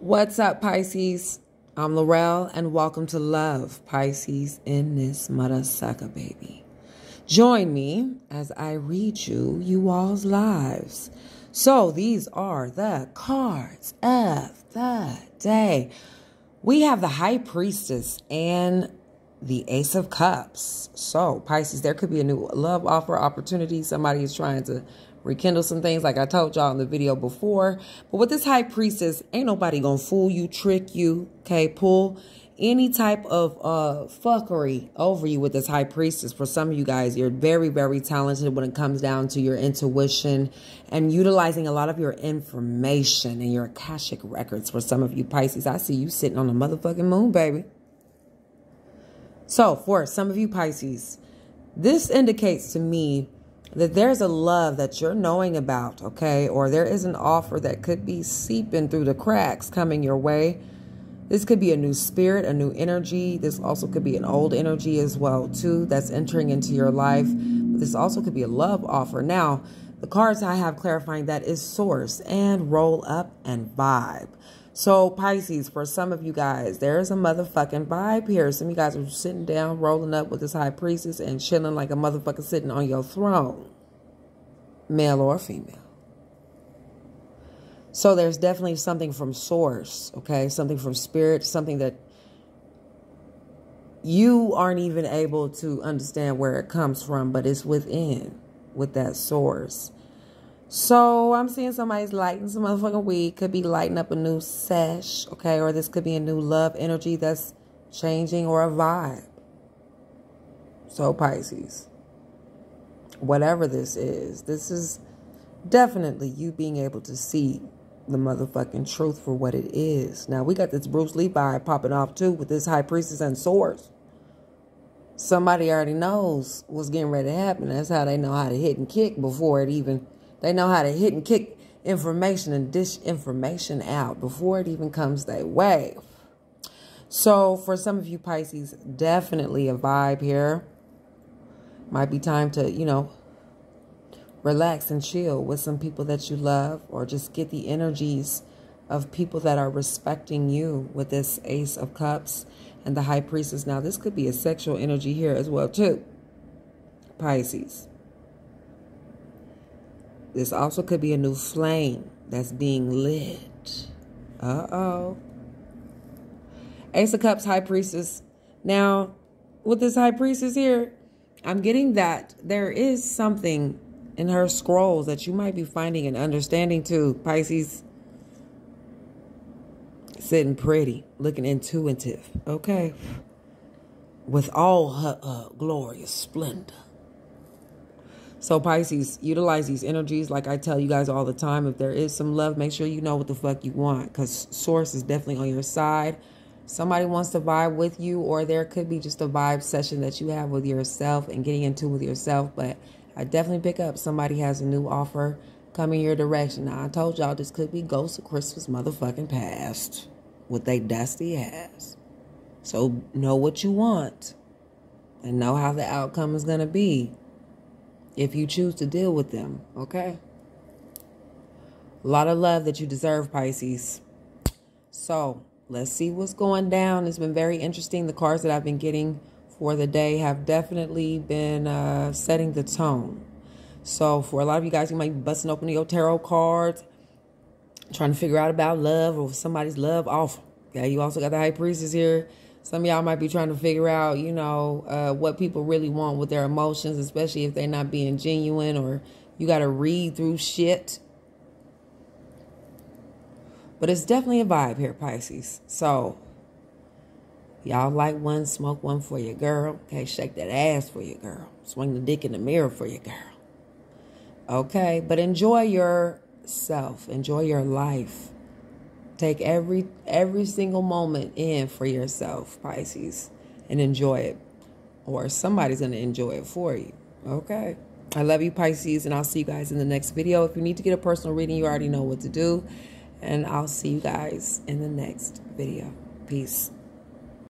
What's up, Pisces? I'm Laurelle, and welcome to Love, Pisces, in this mother sucker baby. Join me as I read you you all's lives. So these are the cards of the day. We have the High Priestess and the Ace of Cups. So, Pisces, there could be a new love offer opportunity. Somebody is trying to rekindle some things like I told y'all in the video before. But with this high priestess, ain't nobody gonna fool you, trick you, okay? Pull any type of uh fuckery over you with this high priestess. For some of you guys, you're very, very talented when it comes down to your intuition and utilizing a lot of your information and your Akashic records. For some of you Pisces, I see you sitting on the motherfucking moon, baby. So for some of you Pisces, this indicates to me that there's a love that you're knowing about, okay? Or there is an offer that could be seeping through the cracks coming your way. This could be a new spirit, a new energy. This also could be an old energy as well, too, that's entering into your life. But this also could be a love offer. Now, the cards I have clarifying that is source and roll up and vibe. So, Pisces, for some of you guys, there's a motherfucking vibe here. Some of you guys are sitting down, rolling up with this high priestess and chilling like a motherfucker sitting on your throne, male or female. So, there's definitely something from source, okay? Something from spirit, something that you aren't even able to understand where it comes from, but it's within with that source. So I'm seeing somebody's lighting some motherfucking weed. Could be lighting up a new sesh, okay? Or this could be a new love energy that's changing or a vibe. So Pisces, whatever this is, this is definitely you being able to see the motherfucking truth for what it is. Now we got this Bruce Lee vibe popping off too with this high priestess and swords. Somebody already knows what's getting ready to happen. That's how they know how to hit and kick before it even they know how to hit and kick information and dish information out before it even comes their way. So for some of you Pisces, definitely a vibe here. Might be time to, you know, relax and chill with some people that you love or just get the energies of people that are respecting you with this Ace of Cups and the High Priestess. Now, this could be a sexual energy here as well, too. Pisces. This also could be a new flame that's being lit. Uh-oh. Ace of Cups, High Priestess. Now, with this High Priestess here, I'm getting that there is something in her scrolls that you might be finding and understanding too. Pisces, sitting pretty, looking intuitive, okay? With all her uh, glorious splendor. So Pisces, utilize these energies. Like I tell you guys all the time, if there is some love, make sure you know what the fuck you want because source is definitely on your side. Somebody wants to vibe with you or there could be just a vibe session that you have with yourself and getting into with yourself. But I definitely pick up somebody has a new offer coming your direction. Now, I told y'all this could be Ghost of Christmas motherfucking past with they dusty ass. So know what you want and know how the outcome is going to be if you choose to deal with them, okay? A lot of love that you deserve, Pisces. So let's see what's going down. It's been very interesting. The cards that I've been getting for the day have definitely been uh, setting the tone. So for a lot of you guys, you might be busting open your tarot cards, trying to figure out about love or somebody's love off. Yeah, you also got the high priestess here some of y'all might be trying to figure out, you know, uh, what people really want with their emotions, especially if they're not being genuine or you got to read through shit. But it's definitely a vibe here, Pisces. So, y'all like one, smoke one for your girl. Okay, shake that ass for your girl. Swing the dick in the mirror for your girl. Okay, but enjoy yourself, enjoy your life. Take every every single moment in for yourself, Pisces, and enjoy it. Or somebody's going to enjoy it for you. Okay? I love you, Pisces, and I'll see you guys in the next video. If you need to get a personal reading, you already know what to do. And I'll see you guys in the next video. Peace.